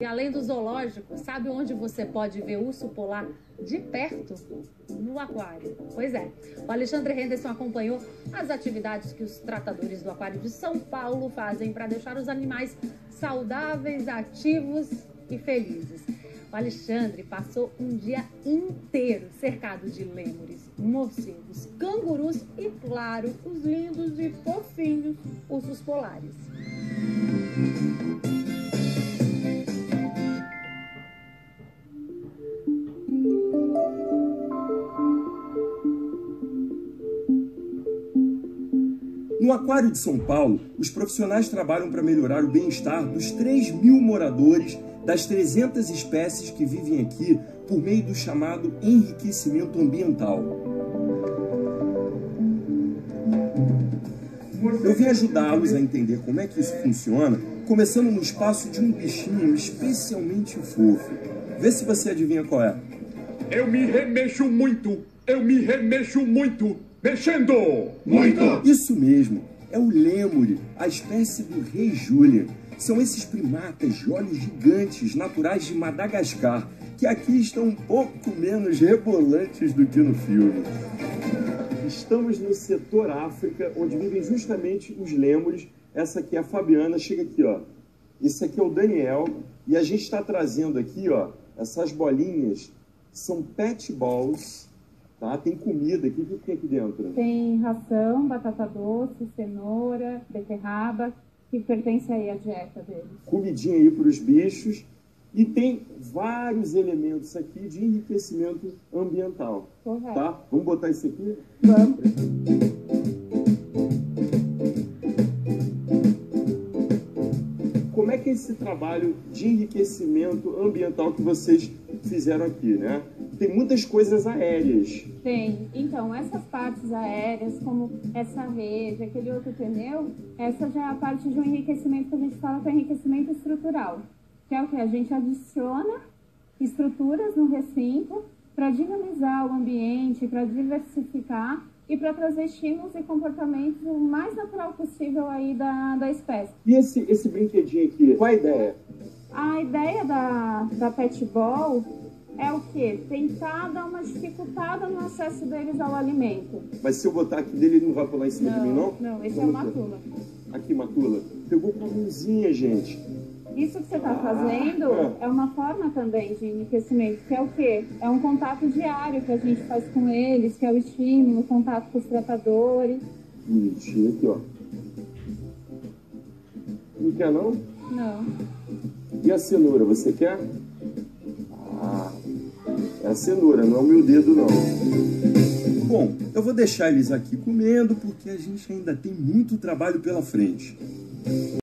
E além do zoológico, sabe onde você pode ver urso polar de perto? No aquário. Pois é. O Alexandre Henderson acompanhou as atividades que os tratadores do Aquário de São Paulo fazem para deixar os animais saudáveis, ativos e felizes. O Alexandre passou um dia inteiro cercado de lêmures, morcegos, cangurus e, claro, os lindos e fofinhos ursos polares. No Aquário de São Paulo, os profissionais trabalham para melhorar o bem-estar dos 3 mil moradores das 300 espécies que vivem aqui por meio do chamado enriquecimento ambiental. Eu vim ajudá-los a entender como é que isso funciona, começando no espaço de um bichinho especialmente fofo. Vê se você adivinha qual é. Eu me remexo muito, eu me remexo muito, mexendo muito. Isso mesmo, é o lêmure, a espécie do rei Julian. São esses primatas de olhos gigantes naturais de Madagascar, que aqui estão um pouco menos rebolantes do que no filme. Estamos no setor África, onde vivem justamente os lêmures. Essa aqui é a Fabiana, chega aqui, ó. Esse aqui é o Daniel, e a gente está trazendo aqui, ó, essas bolinhas, são pet balls, tá? Tem comida aqui, o que tem aqui dentro? Tem ração, batata doce, cenoura, beterraba, que pertence aí à dieta deles. Comidinha aí para os bichos. E tem vários elementos aqui de enriquecimento ambiental. Correto. Tá? Vamos botar isso aqui? Vamos. Esse trabalho de enriquecimento ambiental que vocês fizeram aqui, né? Tem muitas coisas aéreas. Tem. Então, essas partes aéreas, como essa rede, aquele outro pneu, essa já é a parte de um enriquecimento que a gente fala que é enriquecimento estrutural. Que é o que? A gente adiciona estruturas no recinto para dinamizar o ambiente, para diversificar e para trazer estímulos e comportamentos o mais natural possível aí da, da espécie. E esse, esse brinquedinho aqui, qual a ideia? A ideia da, da pet ball é o quê? Tentar dar uma dificultada no acesso deles ao alimento. Mas se eu botar aqui dele, ele não vai pular em cima de mim, não? não, esse é o matula. Aqui, Matula. Pegou com a mãozinha, gente. Isso que você está fazendo é uma forma também de enriquecimento, que é o quê? É um contato diário que a gente faz com eles, que é o estímulo, o contato com os tratadores. Bonitinho aqui, ó. Não quer, não? Não. E a cenoura, você quer? Ah, é a cenoura, não é o meu dedo, não. Bom, eu vou deixar eles aqui comendo porque a gente ainda tem muito trabalho pela frente.